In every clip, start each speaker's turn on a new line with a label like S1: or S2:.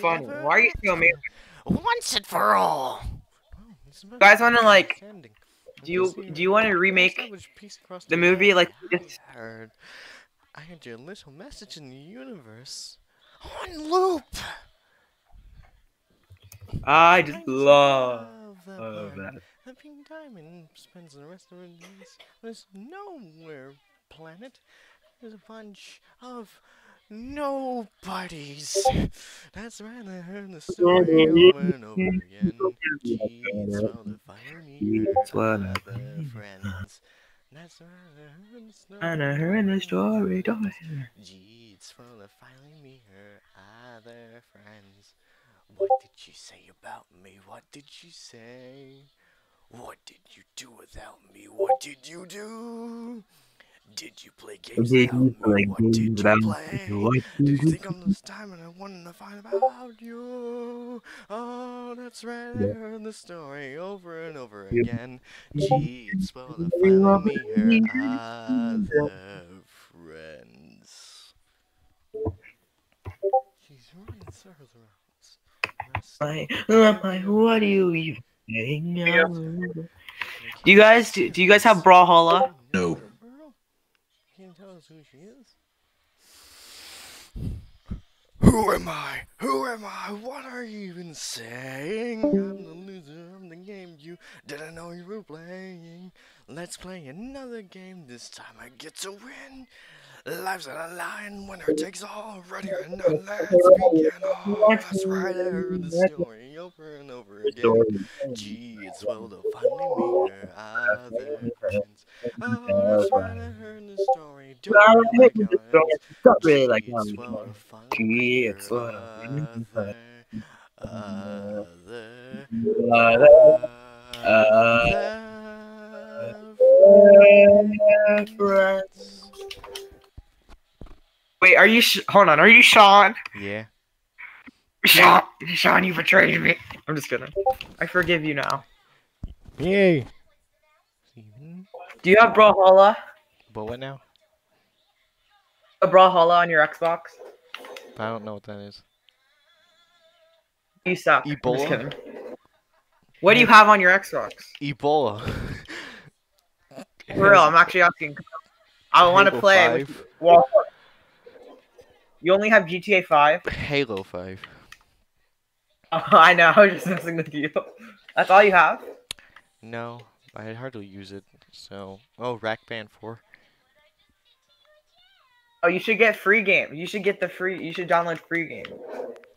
S1: funny. Why are you so mean?
S2: Once and for all.
S1: Oh, Guys wanna, like, Do you do you want to remake the movie like this?
S2: heard? I heard your little message in the universe on loop.
S1: I just love
S2: that
S1: love
S2: part.
S1: that.
S2: The pink diamond spends the rest of her days on this nowhere planet. There's a bunch of nobodies. That's right, I heard the story over and over again. Jeez, well, the fire me
S1: Jeez,
S2: other
S1: the-
S2: friends. That's right, I heard the story.
S1: And I heard the story. Don't
S2: Jeez, full of finally me her other friends. What did you say about me? What did you say? What did you do without me? What did you do? Did you play games
S1: Did you play
S2: What did you
S1: me?
S2: play?
S1: What
S2: Did you think I'm this time and I wanted to find about you? Oh, that's right, I heard the story over and over again. Gee, it's well to finally meet her other friends. She's running in circles around. us. Rest
S1: My, oh my, what are you even saying? Do you guys do, do you guys have Brawlhalla?
S3: No.
S2: You tell us who she is? Who am I? Who am I? What are you even saying? I'm the loser of the game you didn't know you were playing. Let's play another game. This time I get to win. Life's on a line, winner takes all. Ready or not, let's begin. Oh, that's right, the story over and over again. Gee, it's well to finally meet her other friends. That's right, I heard the story. Don't
S1: I
S2: really
S1: heard
S2: like
S1: the
S2: ah,
S1: story.
S2: it ends.
S1: Not really like
S2: Gee, it's well to finally meet her other, other, other
S1: friends. Wait, are you? Sh- hold on, are you Sean?
S2: Yeah.
S1: Sean, Sean, you betrayed me. I'm just kidding. I forgive you now.
S2: Yay.
S1: Do you have Brawlhalla?
S2: But what now?
S1: A Brawlhalla on your Xbox?
S2: I don't know what that is.
S1: You suck. I'm just
S2: Ebola?
S1: kidding. What do you have on your Xbox?
S2: Ebola.
S1: For real, I'm actually asking. I want to play. With,
S2: 5.
S1: well, you only have GTA 5.
S2: Halo 5.
S1: I know. I was just messing with you. That's all you have.
S2: No, I hardly use it. So, oh, Rock Band 4.
S1: Oh, you should get free game. You should get the free. You should download free game,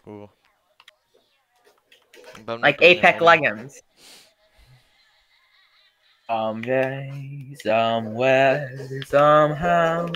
S2: Cool.
S1: Like Apex. Legends. Someday, somewhere, somehow.